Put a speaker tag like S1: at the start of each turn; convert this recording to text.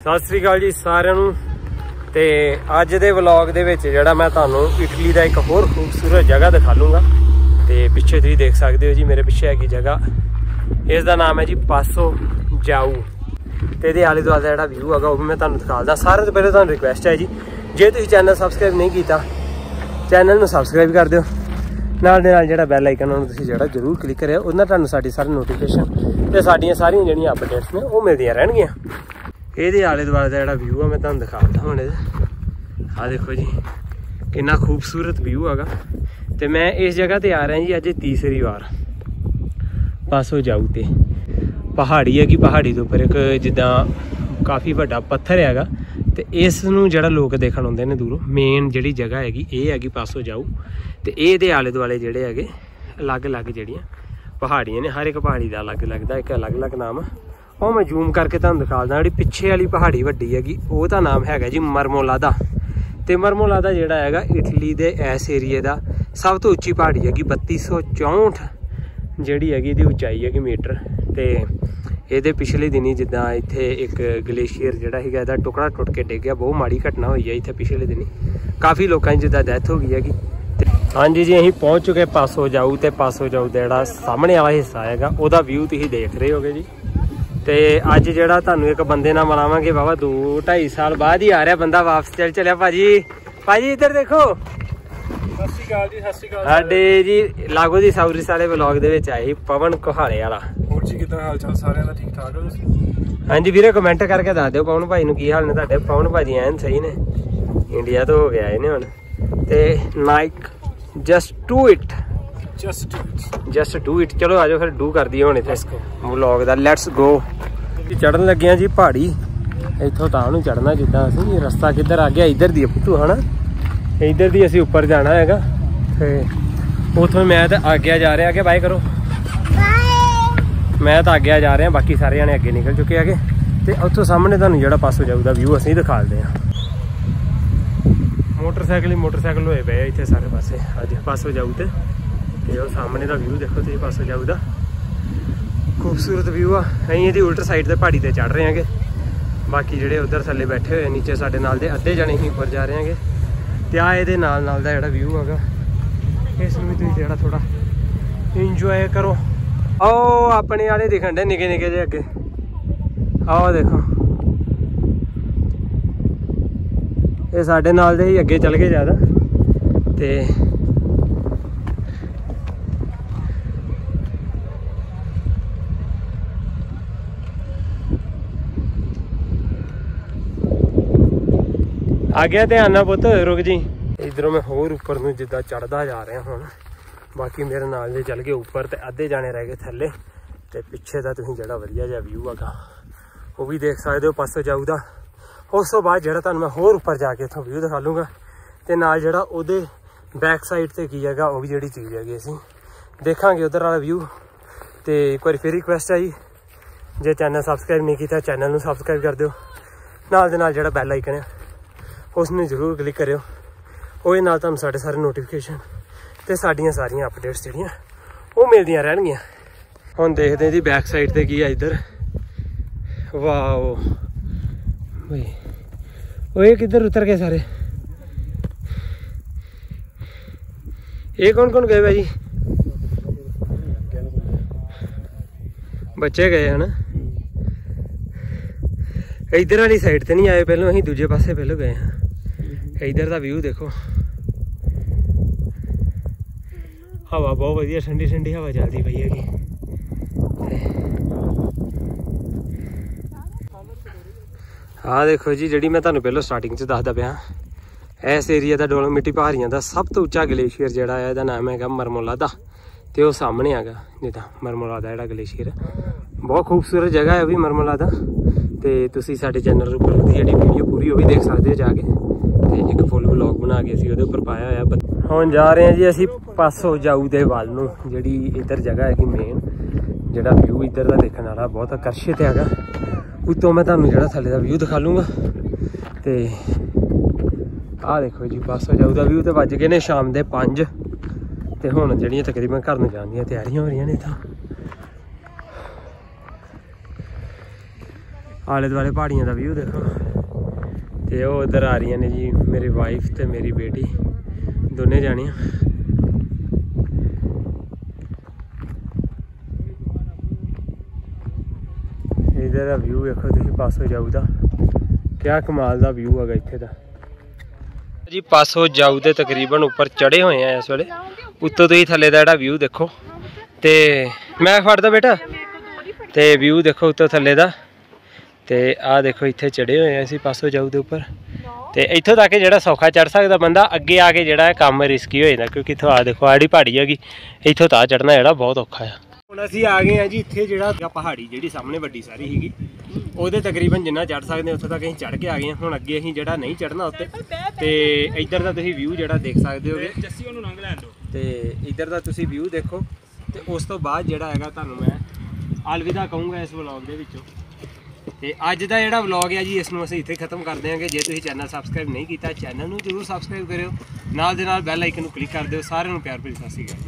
S1: ਸਤਿ ਸ੍ਰੀ ਅਕਾਲ ਜੀ ਸਾਰਿਆਂ ਨੂੰ। ਤੇ ਅੱਜ ਦੇ ਵਲੌਗ ਦੇ ਵਿੱਚ ਜਿਹੜਾ ਮੈਂ ਤੁਹਾਨੂੰ ਇਟਲੀ ਦਾ ਇੱਕ ਹੋਰ ਖੂਬਸੂਰਤ ਜਗ੍ਹਾ ਦਿਖਾ ਲੂੰਗਾ। ਤੇ ਪਿੱਛੇ ਤੁਸੀਂ ਦੇਖ ਸਕਦੇ ਹੋ ਜੀ, ਮੇਰੇ ਪਿੱਛੇ ਹੈਗੀ ਜਗ੍ਹਾ। ਇਸ ਦਾ ਨਾਮ ਹੈ ਜੀ ਪਾਸੋ ਜਾਊ। ਤੇ ਇਹਦੇ ਆਲੇ ਦੁਆਲੇ ਦਾ ਜਿਹੜਾ ਵਿਊ ਹੈਗਾ, ਉਹ ਵੀ ਮੈਂ ਤੁਹਾਨੂੰ ਦਿਖਾਉਂਦਾ ਸਾਰਿਆਂ ਤੋਂ ਪਹਿਲਾਂ ਤੁਹਾਨੂੰ ਰਿਕੁਐਸਟ ਹੈ ਜੀ, ਜੇ ਤੁਸੀਂ ਚੈਨਲ ਸਬਸਕ੍ਰਾਈਬ ਨਹੀਂ ਕੀਤਾ ਚੈਨਲ ਨੂੰ ਸਬਸਕ੍ਰਾਈਬ ਕਰ ਦਿਓ। ਨਾਲ ਦੇ ਨਾਲ ਜਿਹੜਾ ਬੈਲ ਆਈਕਨ ਉਹਨੂੰ ਤੁਸੀਂ ਜਿਹੜਾ ਜ਼ਰੂਰ ਕਲਿੱਕ ਕਰਿਓ। ਉਹਨਾਂ ਤੁਹਾਨੂੰ ਸਾਡੀ ਸਾਰੀ ਨੋਟੀਫਿਕੇਸ਼ਨ ਤੇ ਸਾਡੀਆਂ ਸਾਰੀਆਂ ਜਿਹੜੀਆਂ ਅਪਡੇਟਸ ਨੇ, ਉਹ ਮਿਲਦੀਆਂ ਰਹਿਣਗੀਆਂ। ਇਹਦੇ ਆਲੇ ਦੁਆਲੇ ਦਾ ਜਿਹੜਾ ਵਿਊ ਆ, ਮੈਂ ਤੁਹਾਨੂੰ ਦਿਖਾਉਂਦਾ ਹੁਣ ਇਹਦਾ। ਆ ਦੇਖੋ ਜੀ, ਕਿੰਨਾ ਖੂਬਸੂਰਤ ਵਿਊ ਹੈਗਾ। ਤੇ ਮੈਂ ਇਸ ਜਗ੍ਹਾ ਤੇ ਆ ਰਿਹਾ ਜੀ ਅੱਜ ਤੀਸਰੀ ਵਾਰ। ਪਾਸੋ ਜਾਊ ਤੇ। ਪਹਾੜੀ ਹੈਗੀ, ਪਹਾੜੀ ਦੇ ਉੱਪਰ ਇੱਕ ਜਿੱਦਾਂ ਕਾਫੀ ਵੱਡਾ ਪੱਥਰ ਹੈਗਾ। ਤੇ ਇਸ ਨੂੰ ਜਿਹੜਾ ਲੋਕ ਦੇਖਣ ਆਉਂਦੇ ਨੇ ਦੂਰੋਂ ਮੇਨ ਜਿਹੜੀ ਜਗ੍ਹਾ ਹੈਗੀ, ਇਹ ਹੈਗੀ ਪਾਸੋ ਜਾਊ। ਤੇ ਇਹਦੇ ਆਲੇ ਦੁਆਲੇ ਜਿਹੜੇ ਹੈਗੇ, ਅਲੱਗ-ਅਲੱਗ ਜਿਹੜੀਆਂ ਪਹਾੜੀਆਂ ਨੇ, ਹਰ ਇੱਕ ਪਹਾੜੀ ਦਾ ਅਲੱਗ-ਅਲੱਗ ਦਾ ਇੱਕ ਅਲੱਗ-ਅਲੱਗ ਨਾਮ ਉਹ ਮੈਂ ਜ਼ੂਮ ਕਰਕੇ ਤੁਹਾਨੂੰ ਦਿਖਾਉਂਦਾ ਜਿਹੜੀ ਪਿੱਛੇ ਵਾਲੀ ਪਹਾੜੀ ਵੱਡੀ ਹੈਗੀ, ਉਹ ਉਹਦਾ ਨਾਮ ਹੈਗਾ ਜੀ ਮਰਮੋਲਾਦਾ। ਤੇ ਮਰਮੋਲਾਦਾ ਜਿਹੜਾ ਹੈਗਾ, ਇਟਲੀ ਦੇ ਇਸ ਏਰੀਏ ਦਾ ਸਭ ਤੋਂ ਉੱਚੀ ਪਹਾੜੀ ਹੈਗੀ 3264 ਜਿਹੜੀ ਹੈਗੀ, ਇਹਦੀ ਉਚਾਈ ਹੈਗੀ ਮੀਟਰ। ਤੇ ਇਹਦੇ ਪਿਛਲੇ ਦਿਨੀ ਜਿੱਦਾਂ ਇੱਥੇ ਇੱਕ ਗਲੇਸ਼ੀਅਰ ਜਿਹੜਾ ਹੈਗਾ ਇਹਦਾ ਟੁਕੜਾ ਟੁੱਟ ਕੇ ਡਿੱਗ ਗਿਆ, ਬਹੁਤ ਮਾੜੀ ਘਟਨਾ ਹੋਈ ਹੈ ਇੱਥੇ ਪਿਛਲੇ ਦਿਨੀ। ਕਾਫੀ ਲੋਕਾਂ ਦੀ ਜਿੱਦਾਂ ਡੈਥ ਹੋ ਗਈ ਹੈਗੀ। ਤੇ ਹਾਂਜੀ ਜੀ, ਅਸੀਂ ਪਹੁੰਚ ਚੁੱਕੇ ਪਾਸੋ ਜਾਊ ਤੇ ਪਾਸੋ ਜਾਊ ਦਾ ਜਿਹੜਾ ਸਾਹਮਣੇ ਵਾਲਾ ਹਿੱਸਾ ਹੈਗਾ, ਉਹਦਾ ਵਿਊ ਤੁਸੀਂ ਦੇਖ ਰਹੇ ਹੋਗੇ ਜੀ। ਤੇ ਅੱਜ ਜਿਹੜਾ ਤੁਹਾਨੂੰ ਇੱਕ ਬੰਦੇ ਨਾਲ ਮਿਲਾਵਾਂਗੇ ਬਾਬਾ 2 2.5 ਸਾਲ ਬਾਅਦ ਹੀ ਆ ਰਿਹਾ ਬੰਦਾ ਵਾਪਸ ਚੱਲ ਚਲਿਆ ਭਾਜੀ। ਭਾਜੀ ਇੱਧਰ ਦੇਖੋ।
S2: ਸਤਿ ਸ਼੍ਰੀ ਅਕਾਲ ਜੀ ਸਤਿ ਸ਼੍ਰੀ ਅਕਾਲ।
S1: ਸਾਡੇ ਜੀ ਲਾਗੋ ਦੀ ਸਾਊਰੀ ਸਾਲੇ ਵਲੌਗ ਦੇ ਵਿੱਚ ਆਏ ਪਵਨ ਕੋਹਾਲੇ ਵਾਲਾ।
S2: ਹੋਰ ਜੀ ਕਿਦਾਂ ਹਾਲ ਚਾਲ ਸਾਰਿਆਂ ਦਾ? ਠੀਕ ਠਾਕ ਹੋ ਤੁਸੀਂ?
S1: ਹਾਂਜੀ ਵੀਰੇ ਕਮੈਂਟ ਕਰਕੇ ਦੱਸ ਦਿਓ ਪਵਨ ਭਾਈ ਨੂੰ ਕੀ ਹਾਲ ਨੇ ਤੁਹਾਡੇ। ਪਵਨ ਭਾਜੀ ਐਨ ਸਹੀ ਨੇ। ਇੰਡੀਆ ਤੋਂ ਹੋ ਗਿਆ ਇਹਨੇ ਹੁਣ। ਤੇ Nike just do it
S2: just
S1: just do it ਚਲੋ ਆਜੋ ਫਿਰ ਡੂ ਕਰ ਦਈਏ ਹੁਣ ਇੱਥੇ। ਵਲੌਗ ਦਾ ਲੈਟਸ ਗੋ ਚੜਨ ਲੱਗੇ ਆ ਜੀ ਪਹਾੜੀ। ਇੱਥੋਂ ਤਾਂ ਨੂੰ ਚੜਨਾ ਜਿੱਦਾਂ ਅਸੀਂ ਰਸਤਾ ਕਿੱਧਰ ਆ ਗਿਆ ਇੱਧਰ ਦੀ ਪੁੱਤੂ ਹਨਾ? ਇੱਧਰ ਦੀ ਅਸੀਂ ਉੱਪਰ ਜਾਣਾ ਹੈਗਾ। ਤੇ ਉਥੋਂ ਮੈਂ ਤਾਂ ਅੱਗੇ ਜਾ ਰਿਹਾ ਕਿ ਬਾਏ ਕਰੋ। ਮੈਂ ਤਾਂ ਅੱਗੇ ਜਾ ਰਿਹਾ ਬਾਕੀ ਸਾਰੇ ਜਣੇ ਅੱਗੇ ਨਿਕਲ ਚੁੱਕੇ ਹੈਗੇ। ਤੇ ਉੱਥੋਂ ਸਾਹਮਣੇ ਤੁਹਾਨੂੰ ਜਿਹੜਾ ਪਾਸੋਂ ਜਾਊਗਾ ਵਿਊ ਅਸੀਂ ਦਿਖਾਲਦੇ ਆ ਮੋਟਰਸਾਈਕਲ ਹੀ ਮੋਟਰਸਾਈਕਲ ਹੋਏ ਪਏ ਇੱਥੇ ਸਾਰੇ ਪਾਸੇ। ਅੱਜ ਪਾਸੋਂ ਜਾਊ ਤੇ। ਤੇ ਉਹ ਸਾਹਮਣੇ ਦਾ ਵਿਊ ਦੇਖੋ ਤੁਸੀਂ ਪਾਸੋਂ ਜਾਊ ਦਾ। ਖੂਬਸੂਰਤ ਵਿਊ ਆ। ਅਸੀਂ ਇਹਦੀ ਉਲਟ ਸਾਈਡ ਤੇ ਪਹਾੜੀ ਤੇ ਚੜ ਰਹੇ ਹਾਂਗੇ। ਬਾਕੀ ਜਿਹੜੇ ਉਧਰ ਥੱਲੇ ਬੈਠੇ ਹੋਏ ਨੀਚੇ ਸਾਡੇ ਨਾਲ ਦੇ ਅੱਧੇ ਜਣੇ ਹੀ ਉੱਪਰ ਜਾ ਰਹੇ ਹਾਂਗੇ। ਤੇ ਆ ਇਹਦੇ ਨਾਲ ਨਾਲ ਦਾ ਜਿਹੜਾ ਵਿਊ ਹੈਗਾ, ਇਸ ਨੂੰ ਵੀ ਤੁਸੀਂ ਜਿਹੜਾ ਥੋੜਾ ਇੰਜੋਏ ਕਰੋ। ਆਓ, ਆਪਣੇ ਵਾਲੇ ਦਿਖਣ ਦੇ ਨਿੱਕੇ ਨਿੱਕੇ ਜਿਹੇ ਅੱਗੇ। ਆਓ ਦੇਖੋ। ਇਹ ਸਾਡੇ ਨਾਲ ਦੇ ਹੀ ਅੱਗੇ ਚੱਲ ਗਏ ਜ਼ਿਆਦਾ। ਤੇ ਆ ਗਿਆ ਧਿਆਨ ਨਾਲ ਪੁੱਤ, ਰੁਕ ਜੀ। ਇਧਰੋਂ ਮੈਂ ਹੋਰ ਉੱਪਰ ਨੂੰ ਜਿੱਦਾਂ ਚੜਦਾ ਜਾ ਰਿਹਾ ਹੁਣ। ਬਾਕੀ ਮੇਰੇ ਨਾਲ ਦੇ ਚੱਲ ਗਏ ਉੱਪਰ ਤੇ ਅੱਧੇ ਜਾਣੇ ਰਹਿ ਗਏ ਥੱਲੇ। ਤੇ ਪਿੱਛੇ ਦਾ ਤੁਸੀਂ ਜਿਹੜਾ ਵਧੀਆ ਜਿਹਾ ਵਿਊ ਹੈਗਾ, ਉਹ ਵੀ ਦੇਖ ਸਕਦੇ ਹੋ, ਪਾਸੋਂ ਜਾਊਦਾ ਉਸ ਤੋਂ ਬਾਅਦ ਜਿਹੜਾ ਤੁਹਾਨੂੰ ਮੈਂ ਹੋਰ ਉੱਪਰ ਜਾ ਕੇ ਇੱਥੋਂ ਵਿਊ ਦਿਖਾ ਲੂੰਗਾ ਤੇ ਨਾਲ ਜਿਹੜਾ ਉਹਦੇ ਬੈਕ ਸਾਈਡ ਤੇ ਕੀ ਹੈਗਾ, ਉਹ ਵੀ ਜਿਹੜੀ ਚੀਜ਼ ਹੈਗੀ ਅਸੀਂ ਦੇਖਾਂਗੇ ਉਧਰ ਵਾਲਾ ਵਿਊ ਤੇ ਇੱਕ ਵਾਰੀ ਫਿਰ ਰਿਕੁਐਸਟ ਹੈ ਜੀ, ਜੇ ਚੈਨਲ ਸਬਸਕ੍ਰਾਈਬ ਨਹੀਂ ਕੀਤਾ ਚੈਨਲ ਨੂੰ ਸਬਸਕ੍ਰਾਈਬ ਕਰ ਦਿਓ। ਨਾਲ ਦੇ ਨਾਲ ਜਿਹੜਾ ਬੈਲ ਆਈਕਨ ਹੈ ਉਸ ਨੂੰ ਜ਼ਰੂਰ ਕਲਿੱਕ ਕਰਿਓ। ਉਹਦੇ ਨਾਲ ਤੁਹਾਨੂੰ ਸਾਡੇ ਸਾਰੇ ਨੋਟੀਫਿਕੇਸ਼ਨ ਤੇ ਸਾਡੀਆਂ ਸਾਰੀਆਂ ਅਪਡੇਟਸ ਜਿਹੜੀਆਂ, ਉਹ ਮਿਲਦੀਆਂ ਰਹਿਣਗੀਆਂ। ਹੁਣ ਦੇਖਦੇ ਹਾਂ ਜੀ ਬੈਕ ਸਾਈਡ ਤੇ ਕੀ ਆ ਇੱਧਰ। ਵਾਓ। ਬਈ ਓਏ ਕਿੱਧਰ ਉਤਰ ਗਏ ਸਾਰੇ? ਇਹ ਕੌਣ ਕੌਣ ਗਏ ਭਾਈ ਬੱਚੇ ਗਏ ਹਨ? ਇੱਧਰ ਵਾਲੀ ਸਾਈਡ ਤੇ ਨਹੀਂ ਆਏ, ਪਹਿਲਾਂ ਅਸੀਂ ਦੂਜੇ ਪਾਸੇ ਪਹਿਲਾਂ ਗਏ ਹਾਂ। ਇੱਧਰ ਦਾ ਵਿਊ ਦੇਖੋ। ਹਵਾ ਬਹੁਤ ਵਧੀਆ, ਠੰਡੀ ਠੰਡੀ ਹਵਾ ਚੱਲਦੀ ਪਈ ਹੈਗੀ। ਆਹ ਦੇਖੋ ਜੀ, ਜਿਹੜੀ ਮੈਂ ਤੁਹਾਨੂੰ ਪਹਿਲਾਂ ਸਟਾਰਟਿੰਗ 'ਚ ਦੱਸਦਾ ਪਿਆ, ਇਸ ਏਰੀਆ ਦਾ ਡੋਲੋਮਿਟੀ ਪਹਾੜੀਆਂ ਦਾ ਸਭ ਤੋਂ ਉੱਚਾ ਗਲੇਸ਼ੀਅਰ ਜਿਹੜਾ ਹੈ ਇਹਦਾ ਨਾਮ ਹੈਗਾ ਮਰਮੋਲਾ ਦਾ। ਤੇ ਉਹ ਸਾਹਮਣੇ ਹੈਗਾ ਜਿੱਦਾਂ ਮਰਮੋਲਾ ਦਾ ਜਿਹੜਾ ਗਲੇਸ਼ੀਅਰ। ਬਹੁਤ ਖੂਬਸੂਰਤ ਜਗ੍ਹਾ ਹੈ ਉਹ ਵੀ ਮਰਮੋਲਾ ਦਾ। ਤੇ ਤੁਸੀਂ ਸਾਡੇ ਚੈਨਲ ਉੱਪਰ ਦੀ ਜਿਹੜੀ ਵੀਡੀਓ ਪੂਰੀ ਉਹ ਵੀ ਦੇਖ ਸਕਦੇ ਹੋ ਜਾ ਕੇ। ਤੇ ਇੱਕ ਫੁੱਲ ਵਲੌਗ ਬਣਾ ਕੇ ਅਸੀਂ ਉਹਦੇ ਉੱਪਰ ਪਾਇਆ ਹੋਇਆ ਹੁਣ ਜਾ ਰਹੇ ਹਾਂ ਜੀ ਅਸੀਂ ਪਾਸੋਂ ਜਾਊ ਦੇ ਵੱਲ ਨੂੰ, ਜਿਹੜੀ ਇੱਧਰ ਜਗ੍ਹਾ ਹੈਗੀ ਮੇਨ ਜਿਹੜਾ ਵਿਊ ਇੱਧਰ ਦਾ ਦੇਖਣ ਵਾਲਾ ਬਹੁਤ ਆਕਰਸ਼ਿਤ ਹੈਗਾ। ਉੱਤੋਂ ਮੈਂ ਤੁਹਾਨੂੰ ਜਿਹੜਾ ਥੱਲੇ ਦਾ ਵਿਊ ਦਿਖਾ ਲੂੰਗਾ। ਤੇ ਆਹ ਦੇਖੋ ਜੀ, ਪਾਸੋਂ ਜਾਊ ਦਾ ਵਿਊ ਤੇ ਵੱਜ ਗਏ ਨੇ ਸ਼ਾਮ ਦੇ 5 ਤੇ ਹੁਣ ਜਿਹੜੀਆਂ ਤਕਰੀਬਨ ਘਰ ਨੂੰ ਜਾਣ ਦੀਆਂ ਤਿਆਰੀਆਂ ਹੋ ਰਹੀਆਂ ਨੇ ਤਾਂ ਆਲੇ ਦੁਆਲੇ ਪਹਾੜੀਆਂ ਦਾ ਵਿਊ ਦੇਖੋ। ਤੇ ਉਹ ਉਧਰ ਆ ਰਹੀਆਂ ਨੇ ਜੀ, ਮੇਰੀ ਵਾਈਫ ਤੇ ਮੇਰੀ ਬੇਟੀ, ਦੋਨੇ ਜਾਣੀਆਂ। ਇਹਦਾ ਦਾ ਵਿਊ ਵੇਖੋ ਤੁਸੀਂ, ਪਾਸੋਂ ਜਾਊ ਦਾ ਕਿਆ ਕਮਾਲ ਦਾ ਵਿਊ ਹੈਗਾ ਇੱਥੇ ਦਾ। ਜੀ, ਪਾਸੋਂ ਜਾਊ ਦੇ ਤਕਰੀਬਨ ਉੱਪਰ ਚੜੇ ਹੋਏ ਆ ਇਸ ਵੇਲੇ। ਉੱਤੋਂ ਤੁਸੀਂ ਥੱਲੇ ਦਾ ਜਿਹੜਾ ਵਿਊ ਦੇਖੋ। ਤੇ ਮੈਂ ਫੜਦਾ ਬੇਟਾ। ਤੇ ਵਿਊ ਦੇਖੋ ਉੱਤੋਂ ਥੱਲੇ ਦਾ। ਤੇ ਆਹ ਦੇਖੋ ਇੱਥੇ ਚੜੇ ਹੋਏ ਆ ਅਸੀਂ ਪਾਸੋਂ ਜਾਊ ਦੇ ਉੱਪਰ। ਤੇ ਇੱਥੋਂ ਤੱਕ ਜਿਹੜਾ ਸੌਖਾ ਚੜ ਸਕਦਾ ਬੰਦਾ ਅੱਗੇ ਆ ਕੇ ਜਿਹੜਾ ਕੰਮ ਰਿਸਕੀ ਹੋ ਜਾਂਦਾ ਕਿਉਂਕਿ ਇੱਥੋਂ ਆ ਦੇਖੋ ਆੜੀ ਪਹਾੜੀ ਹੈਗੀ ਇੱਥੋਂ ਤਾਂ ਚੜਨਾ ਜਿਹੜਾ ਬਹੁਤ ਔਖਾ ਆ। ਹੁਣ ਅਸੀਂ ਆ ਗਏ ਆ ਜੀ ਇੱਥੇ ਜਿਹੜਾ ਪਹਾੜੀ ਜਿਹੜੀ ਸਾਹਮਣੇ ਵੱਡੀ ਸਾਰੀ ਹੈਗੀ ਉਹਦੇ ਤਕਰੀਬਨ ਜਿੰਨਾ ਚੜ ਸਕਦੇ ਉੱਥੇ ਤੱਕ ਅਸੀਂ ਚੜ ਕੇ ਆ ਗਏ ਹਾਂ ਹੁਣ ਅੱਗੇ ਅਸੀਂ ਜਿਹੜਾ ਨਹੀਂ ਚੜਨਾ ਉੱਤੇ ਤੇ ਇੱਧਰ ਦਾ ਤੁਸੀਂ ਵਿਊ ਜਿਹੜਾ ਦੇਖ ਸਕਦੇ ਹੋਗੇ।
S2: ਜੱਸੀ ਉਹਨੂੰ ਲੰਘ ਲੈਣ ਦਿਓ।
S1: ਤੇ ਇੱਧਰ ਦਾ ਤੁਸੀਂ ਵਿਊ ਦੇਖੋ ਤੇ ਉਸ ਤੋਂ ਬਾਅਦ ਜਿਹੜਾ ਹੈਗਾ ਤੁਹਾਨੂੰ ਮੈਂ ਅਲਵਿਦਾ ਕਹੂੰਗਾ ਇਸ ਵਲੌਗ ਦੇ ਵਿੱਚੋਂ। ਤੇ ਅੱਜ ਦਾ ਜਿਹੜਾ ਵਲੌਗ ਹੈ ਜੀ ਇਸ ਨੂੰ ਅਸੀਂ ਇੱਥੇ ਖਤਮ ਕਰਦੇ ਹਾਂਗੇ। ਜੇ ਤੁਸੀਂ ਚੈਨਲ ਸਬਸਕ੍ਰਾਈਬ ਨਹੀਂ ਕੀਤਾ ਚੈਨਲ ਨੂੰ ਜਰੂਰ ਸਬਸਕ੍ਰਾਈਬ ਕਰਿਓ। ਨਾਲ ਦੇ ਨਾਲ ਬੈਲ ਆਈਕਨ ਨੂੰ ਕਲਿੱਕ ਕਰ ਦਿਓ। ਸਾਰਿਆਂ ਨੂੰ ਪਿਆਰ ਭਰੀ ਸਤਿ ਸ਼੍ਰੀ ਅਕਾਲ